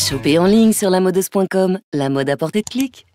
Shoppez en ligne sur lamodeuse.com, la mode à portée de clic.